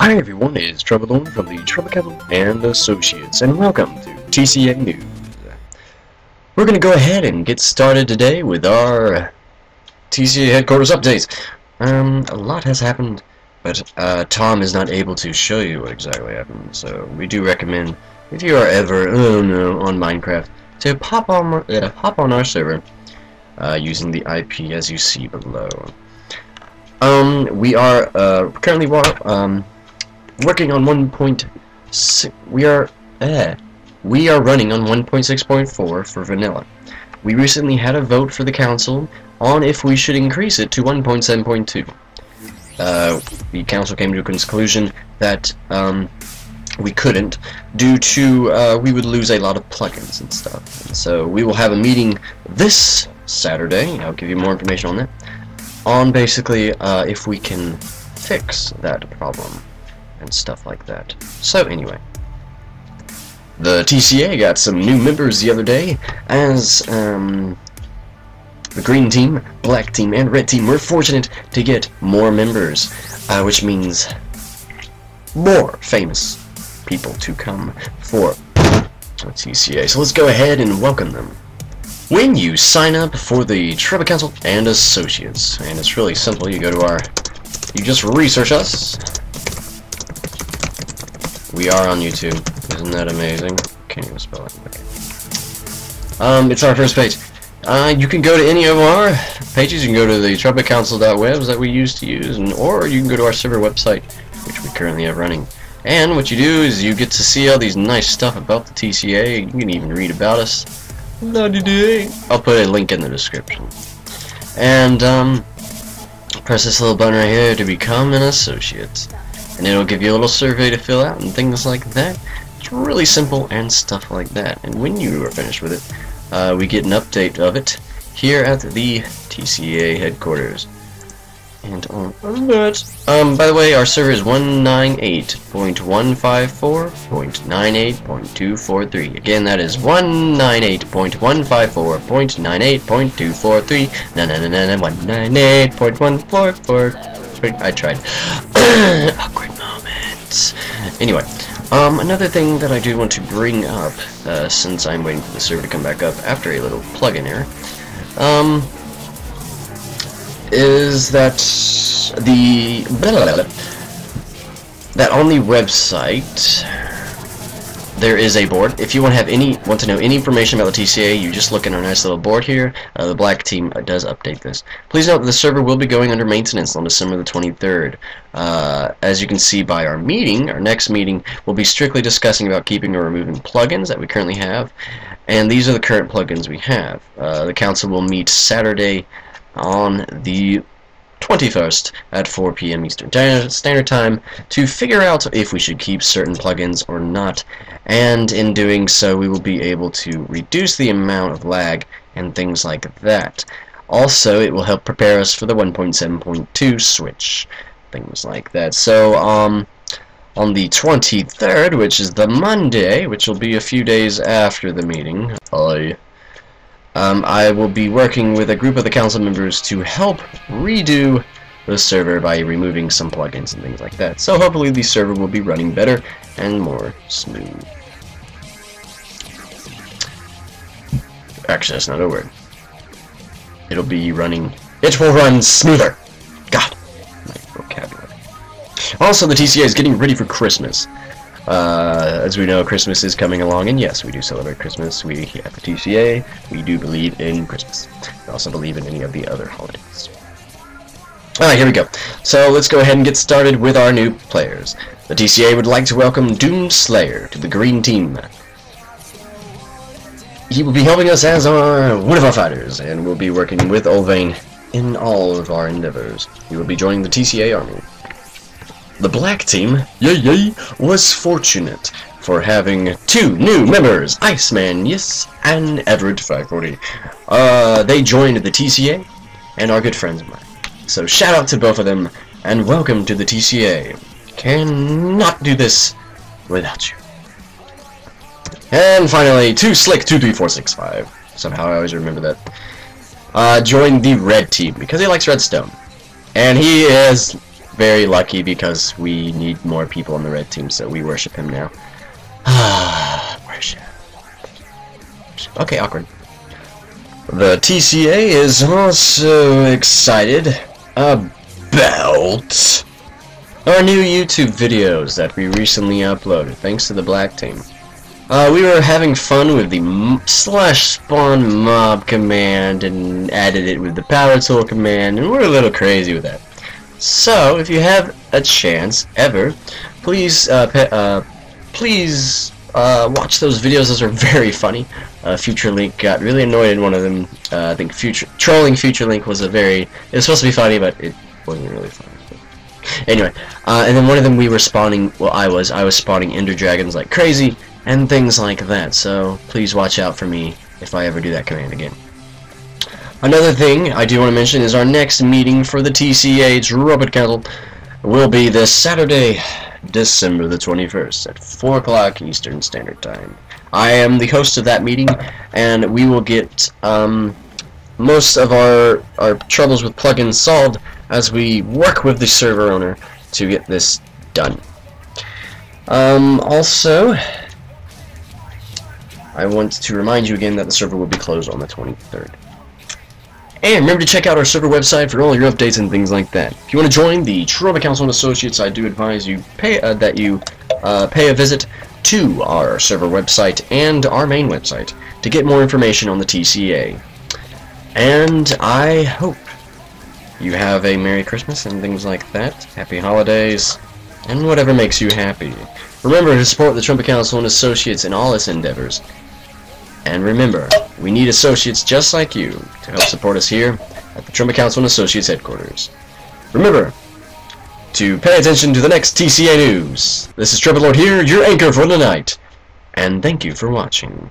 Hi everyone, it's Trumpet Lord from the Trumpet Council and Associates, and welcome to TCA News. We're going to go ahead and get started today with our TCA headquarters updates. Um, a lot has happened, but uh, Tom is not able to show you what exactly happened, so we do recommend, if you are ever, oh no, on Minecraft, to pop on, uh, hop on our server uh, using the IP as you see below. Um, we are uh, currently um, working on 1.6. We are eh, we are running on 1.6.4 for vanilla. We recently had a vote for the council on if we should increase it to 1.7.2. Uh, the council came to a conclusion that um, we couldn't due to uh, we would lose a lot of plugins and stuff. And so we will have a meeting this Saturday. I'll give you more information on that on basically uh, if we can fix that problem and stuff like that. So anyway, the TCA got some new members the other day as um, the green team, black team, and red team were fortunate to get more members, uh, which means more famous people to come for the TCA. So let's go ahead and welcome them when you sign up for the Trumpet Council and Associates. And it's really simple. You go to our, you just research us. We are on YouTube. Isn't that amazing? Can't even spell it. Okay. Um, it's our first page. Uh, you can go to any of our pages. You can go to the trumpetcouncil.webs that we used to use, and, or you can go to our server website, which we currently have running. And what you do is you get to see all these nice stuff about the TCA. You can even read about us. I'll put a link in the description. And, um, press this little button right here to become an associate. And it'll give you a little survey to fill out and things like that. It's really simple and stuff like that. And when you are finished with it, uh, we get an update of it here at the TCA headquarters. And on that, um, by the way, our server is 198.154.98.243. Again, that is 198.154.98.243. Na na na na na 198.144. I tried. Anyway, um, another thing that I do want to bring up, uh, since I'm waiting for the server to come back up after a little plugin error, um, is that the that on the website there is a board. If you want to have any want to know any information about the TCA, you just look in our nice little board here. Uh, the black team does update this. Please note that the server will be going under maintenance on December the 23rd. Uh, as you can see by our meeting, our next meeting will be strictly discussing about keeping or removing plugins that we currently have. And these are the current plugins we have. Uh, the council will meet Saturday, on the 21st at 4 p.m. Eastern Standard Time to figure out if we should keep certain plugins or not and in doing so we will be able to reduce the amount of lag and things like that. Also it will help prepare us for the 1.7.2 switch things like that. So um on the 23rd which is the Monday which will be a few days after the meeting I um, I will be working with a group of the council members to help redo the server by removing some plugins and things like that. So hopefully the server will be running better and more smooth. Actually, that's not a word. It'll be running... It will run smoother! God! My vocabulary. Also, the TCA is getting ready for Christmas. Uh, as we know, Christmas is coming along, and yes, we do celebrate Christmas. We at the TCA, we do believe in Christmas. We also believe in any of the other holidays. Alright, here we go. So let's go ahead and get started with our new players. The TCA would like to welcome Doom Slayer to the green team. He will be helping us as our one of our fighters, and we'll be working with Ulvain in all of our endeavors. He will be joining the TCA army. The black team, yay yay, was fortunate for having two new members, Iceman, yes, and Everett 540. Uh, they joined the TCA and are good friends of mine. So shout out to both of them, and welcome to the TCA. Cannot do this without you. And finally, two slick 23465. Somehow I always remember that. Uh, joined the red team because he likes redstone. And he is very lucky because we need more people on the red team, so we worship him now. Worship. Okay, awkward. The TCA is also excited about our new YouTube videos that we recently uploaded, thanks to the Black Team. Uh, we were having fun with the slash spawn mob command and added it with the power tool command, and we're a little crazy with that. So, if you have a chance, ever, please, uh, uh, please uh, watch those videos. Those are very funny. Uh, Future Link got really annoyed in one of them. Uh, I think Future trolling Future Link was a very. It was supposed to be funny, but it wasn't really funny. Anyway, uh, and then one of them we were spawning. Well, I was. I was spawning Ender Dragons like crazy and things like that. So please watch out for me if I ever do that command again. Another thing I do want to mention is our next meeting for the TCA Trumpet Council will be this Saturday, December the 21st at 4 o'clock Eastern Standard Time. I am the host of that meeting, and we will get um, most of our, our troubles with plugins solved as we work with the server owner to get this done. Um, also, I want to remind you again that the server will be closed on the 23rd. And remember to check out our server website for all your updates and things like that. If you want to join the Trumpet Council and Associates, I do advise you pay uh, that you uh, pay a visit to our server website and our main website to get more information on the TCA. And I hope you have a Merry Christmas and things like that. Happy Holidays, and whatever makes you happy. Remember to support the Trumpet Council and Associates in all its endeavors. And remember, we need associates just like you to help support us here at the Trumpet Council and Associates headquarters. Remember to pay attention to the next TCA news. This is Trumpet Lord here, your anchor for the night. And thank you for watching.